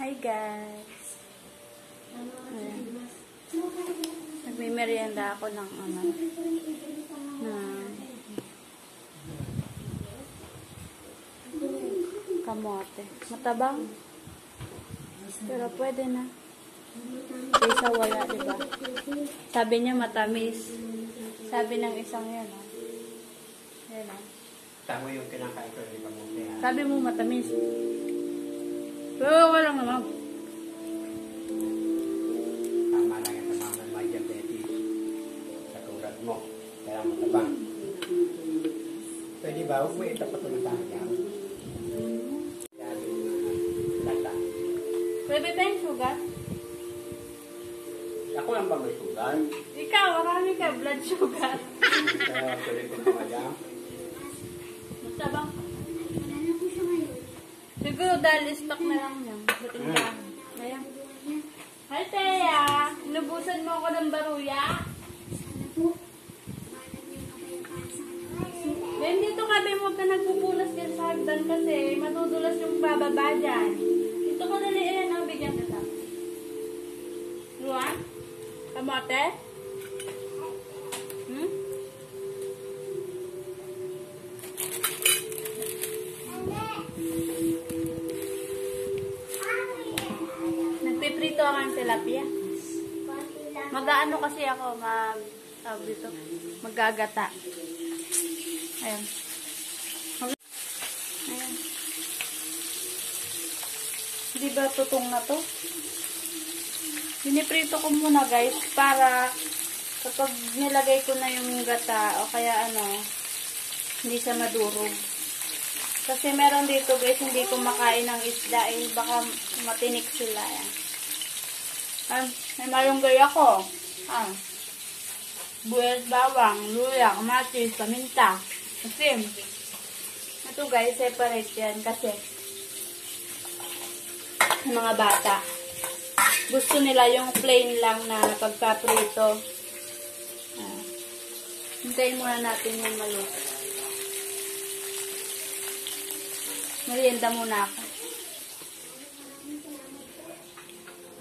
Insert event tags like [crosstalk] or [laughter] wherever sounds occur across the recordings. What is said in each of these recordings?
Hi guys. Ayan. Nagmimerienda ako ng ano. ng kamote. Matabang. Pero pwede na. Kaysa wala, di ba? Sabi niya matamis. Sabi ng isang yan, oh. Yan, oh. Tama yung kinakain ko ng kamote ha. Sabi mo matamis. Pero walang naman. Tama lang yung tama ng may diabetes. Katulad mo. Kaya matabang. Pwede ba? Huwag mo itapat ng tayo. Pwede ba yung sugar? Ako lang ba may sugar? Ikaw, marami ka blood sugar. Kaya pwede ko na kaya. Matabang. Siguro dahil stock na lang yan. Buting ka. Ayan. Hi, Teya! Inubusan mo ako ng baruya? Ben, dito ka, Ben. Huwag ka nagpupunas yan sa hagdan kasi matudulas yung bababa dyan. Dito ka dali. Ayan, ang bigyan kita. Luan? Kamote? Hmm? Ako, mag, tawag dito, maggagata. Ayan. Mag- Ayan. Di ba tutong na to? Piniprito ko muna guys, para kapag nilagay ko na yung gata, o kaya ano, hindi siya madurog. Kasi meron dito guys, hindi kumakain ng isda eh. Baka matinik sila yan. Ah, may malunggay ako. Ah. Buyas bawang, luya, kamatis, paminta, asim. Ito guys, separate yan kasi mga bata. Gusto nila yung plain lang na pagkaprito. Ah. Hintayin muna natin yung maluto. Merienda muna ako.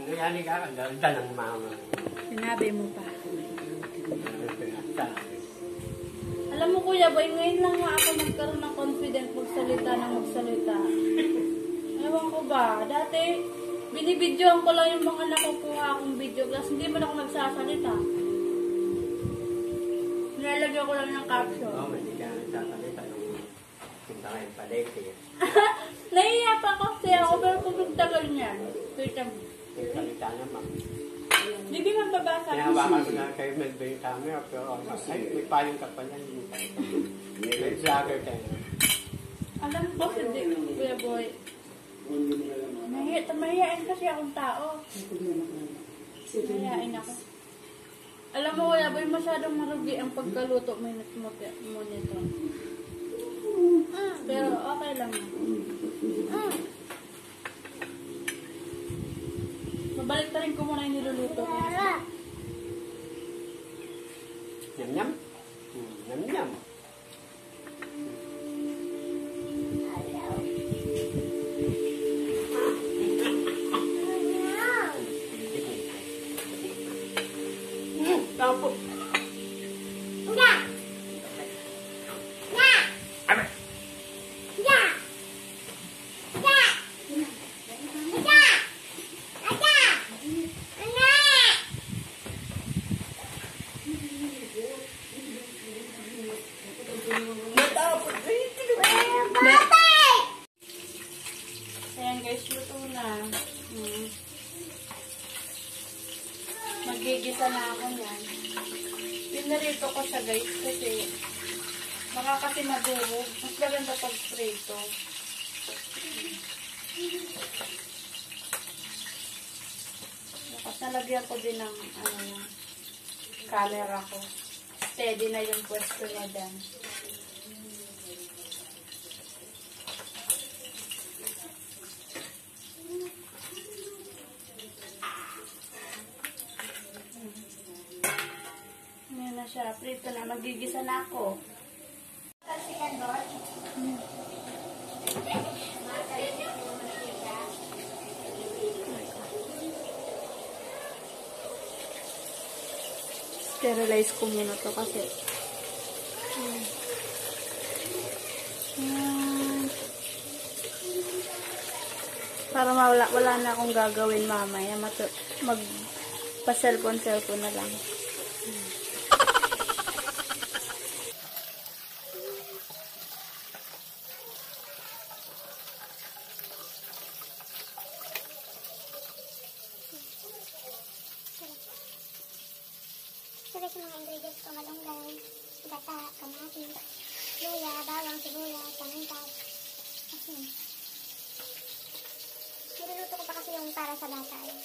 Hindi yan ka. Ang ganda ng mama. Sinabi mo pa. Alam mo kuya boy, ngayon lang nga ako nagkaroon ng confident magsalita ng magsalita. Ewan ko ba, dati binibidyoan ko lang yung mga nakukuha akong video tapos hindi man ako nagsasalita. Nilalagyan ko lang ng caption. Oo, hindi ka nagsasalita nung punta kayong palete. [laughs] Nahiya pa kasi ako pero kung nagtagal niyan, kita mo. Yung salita naman. Hindi di man babasa. Hinahawakan ko na kayo may yung camera, pero ay, may payong ka pa yan. May vlogger kayo. Alam ko si Dick, kuya boy. Nahiya, mahihain kasi akong tao. Mahihain ako. Alam mo, kuya boy, masyadong marugi ang pagkaluto mo mo mo nito. Pero okay lang. Mabalik rin ko muna yung niluluto ko. Nyam nyam. Hmm, Nyam Na ako yan. Pinarito ko siya guys kasi baka kasi madurog. Mas maganda pag prito. Tapos nalagyan ko din ng ano camera ko. Steady na yung pwesto niya dyan. siya. Prito na. Magigisa na ako. Sterilize ko muna to kasi. Para wala, wala na akong gagawin mamaya. Mag pa-cellphone-cellphone na lang. Gata, kamatis, luya, bawang, sibuyas, pamintas, asin. Niluluto ko pa kasi yung para sa bata. Eh.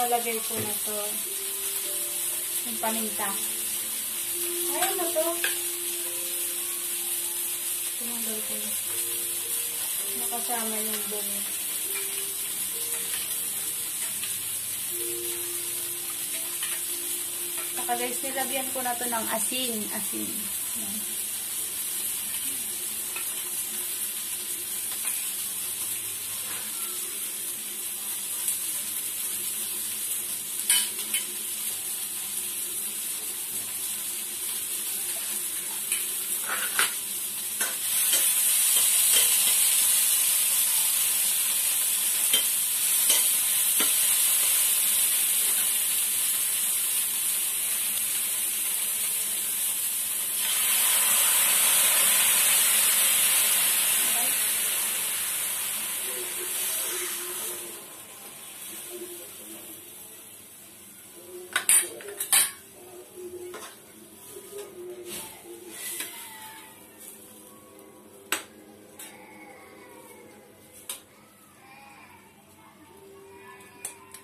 Lalagay ko na to. Yung paminta. Ayaw na to. Tinanggal ko na. Nakasama yung bunga. Saka guys, nilagyan ko na to ng asin. Asin. Ayan.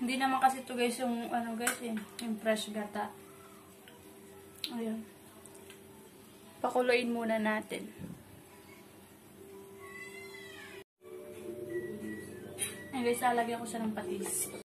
Hindi naman kasi to guys yung ano guys eh, yung fresh gata. Ayun. Pakuluin muna natin. Ayun guys, lalagyan ko siya ng patis.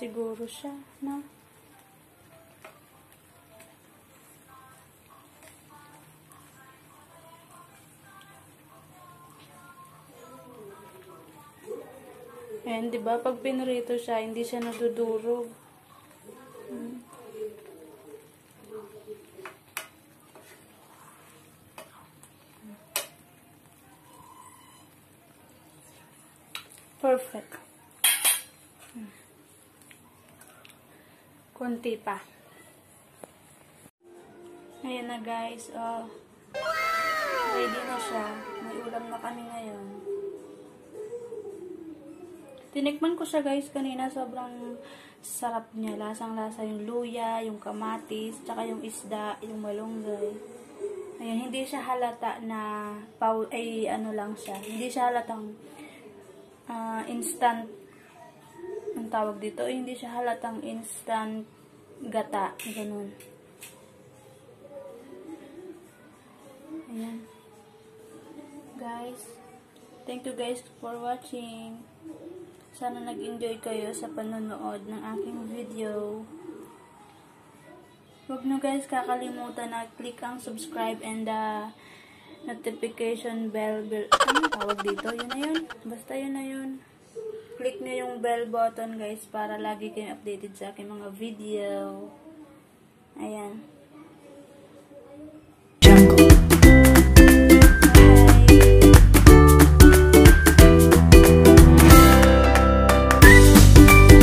Siguro siya, no? Ayan, di ba? Pag pinrito siya, hindi siya nadudurog. Hmm. Perfect. Hmm. Kunti pa. Ayan na guys. Oh. Ready na siya. May ulam na kami ngayon. Tinikman ko siya guys kanina. Sobrang sarap niya. Lasang-lasa yung luya, yung kamatis, tsaka yung isda, yung malunggay. Ayan, hindi siya halata na ay ano lang siya. Hindi siya halatang ah, instant ang tawag dito. Ay, hindi siya halatang instant gata. Ganun. Ayan. Guys, thank you guys for watching. Sana nag-enjoy kayo sa panonood ng aking video. Huwag nyo guys kakalimutan na click ang subscribe and the notification bell. bell ano tawag dito? Yun na yun. Basta yun na yun. Click nyo yung bell button guys para lagi kayong updated sa aking mga video. Ayan.